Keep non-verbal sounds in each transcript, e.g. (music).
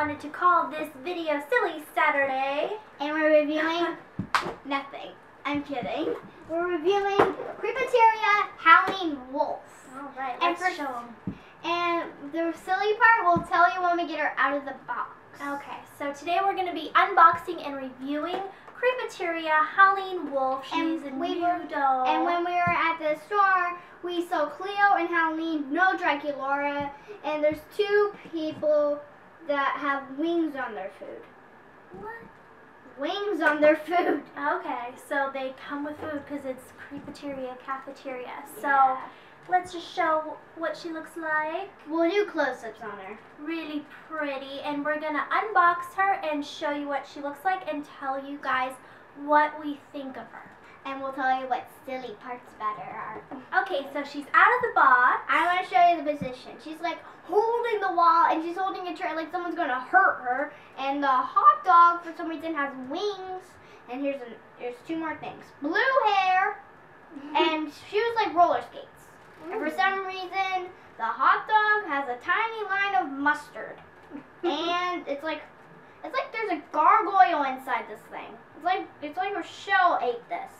wanted to call this video Silly Saturday. And we're reviewing (laughs) nothing. I'm kidding. We're reviewing Creepateria Howleen Wolf. Alright, And let's for- show them. And the silly part we'll tell you when we get her out of the box. Okay, so today we're going to be unboxing and reviewing Creepateria Howleen Wolf. She's And a we new were- doll. And when we were at the store, we saw Cleo and Howleen, no Draculaura, and there's two people that have wings on their food. What? Wings on their food. (laughs) Okay, so they come with food because it's Creepateria Cafeteria. So Yeah. let's just show what she looks like. we'll do close-ups on her. really pretty and we're gonna unbox her and show you what she looks like and tell you guys what we think of her. And we'll tell you what silly parts about her are. Okay, so she's out of the box. I want to show you the position. She's like holding the wall and she's holding a tray like someone's gonna hurt her. And the hot dog for some reason has wings. And here's an, here's two more things. Blue hair (laughs) and shoes like roller skates. And for some mm. reason the hot dog has a tiny line of mustard. and (laughs) it's like it's like there's a gargoyle inside this thing. It's like it's like a shell ate this.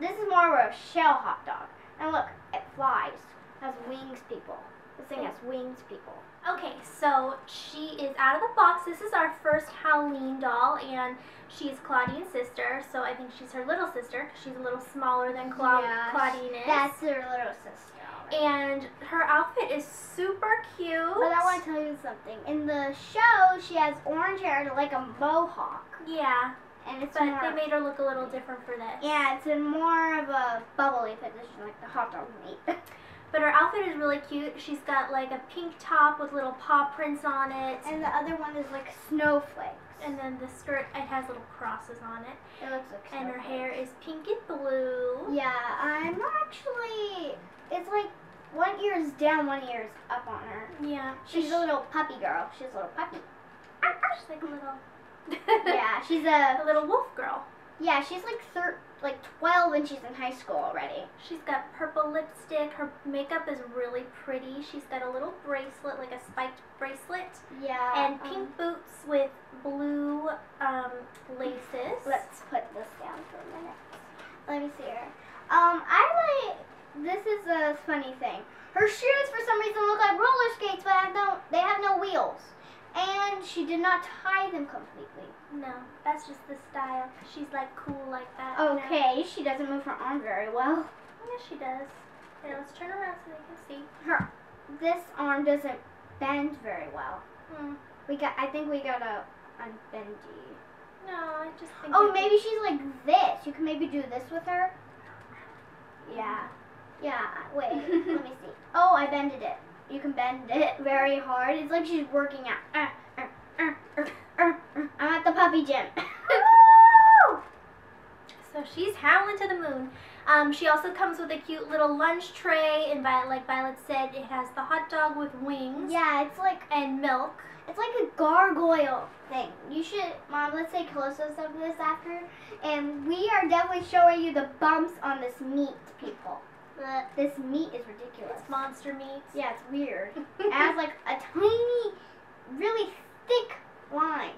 This is more of a shell hot dog. And look, it flies. It Has wings, people. This thing has wings, people. Okay, so she is out of the box. This is our first Howleen doll, and she's Clawdeen's sister. So I think she's her little sister because she's a little smaller than Cla- Yeah, Clawdeen is. That's her little sister. and her outfit is super cute. But I want to tell you something. In the show, she has orange hair like a mohawk, Yeah, and it's but more. they made her look a little different for this. yeah, it's in more of a bubbly position, like the hot dog meat. (laughs) But her outfit is really cute. She's got like a pink top with little paw prints on it. and the other one is like snowflakes. And then the skirt, it has little crosses on it. it looks like. And her hair is pink and blue. Yeah, I'm actually. It's like one ear is down, one ear is up on her. Yeah. She's a little puppy girl. She's a little puppy. She's like a little. Yeah, (laughs) she's a a little wolf girl. yeah. She's like thir- like twelve, and she's in high school already. She's got purple lipstick. Her makeup is really pretty. She's got a little bracelet, like a spiked bracelet, Yeah. and um, pink boots with blue um, laces. Let's put this down for a minute. Let me see her. Um, I like. This is a funny thing. Her shoes, for some reason, look like roller skates, but have no. They have no wheels, and she did not tie them completely. No, that's just the style. She's like cool like that. you know? Okay, she doesn't move her arm very well. Yeah, she does. Here, let's turn around so they can see. Her this arm doesn't bend very well. Hmm. We got. I think we got a unbendy. No, I just think. Oh, maybe she's like this. You can maybe do this with her. Yeah. Yeah. Wait. (laughs) let me see. Oh, I bended it. You can bend it very hard. It's like she's working out. Uh. I'm at the puppy gym. (laughs) So she's howling to the moon. Um, she also comes with a cute little lunch tray, and Violet, like Violet said, it has the hot dog with wings yeah, it's like and milk. it's like a gargoyle thing. You should, mom. Let's take close-ups of this after, and we are definitely showing you the bumps on this meat, people. This meat is ridiculous. It's monster meat. Yeah, it's weird. (laughs) It has like a tiny, really thick line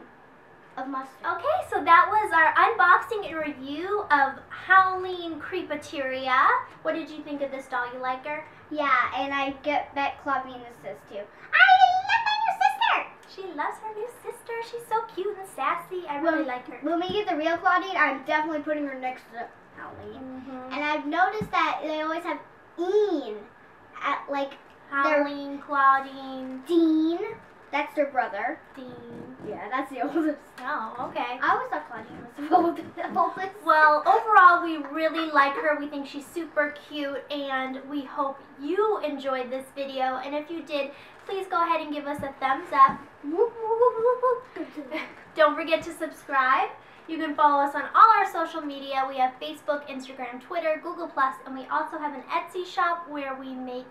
of mustard. Okay, so that was our unboxing and review of Howleen Creepateria. What did you think of this doll? You like her? Yeah, and I get bet Clawdeen says too. I love my new sister. She loves her new sister. She's so cute and sassy. I really Well, like her. When we get the real Clawdeen, I'm definitely putting her next to Howleen. Mhm. And I've noticed that they always have Ian at like Howleen, Clawdeen, Dean. That's their brother. Dean. Yeah, that's the (laughs) oldest. Oh, okay. I always thought Clawdeen was the (laughs) oldest. (laughs) Well, overall, we really like her. We think she's super cute, and we hope you enjoyed this video. And if you did, please go ahead and give us a thumbs up. Don't forget to subscribe. You can follow us on all our social media. We have Facebook, Instagram, Twitter, Google+, and we also have an Etsy shop where we make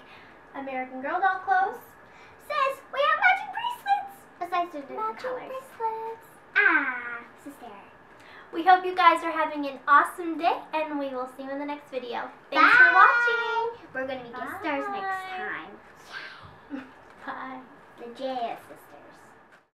American Girl doll clothes. Says we have matching bracelets. Different Matching colors. bracelets. Ah, sister. We hope you guys are having an awesome day, and we will see you in the next video. Thanks for watching. We're gonna be guest stars next Bye. time. (laughs) Bye. The Jazz.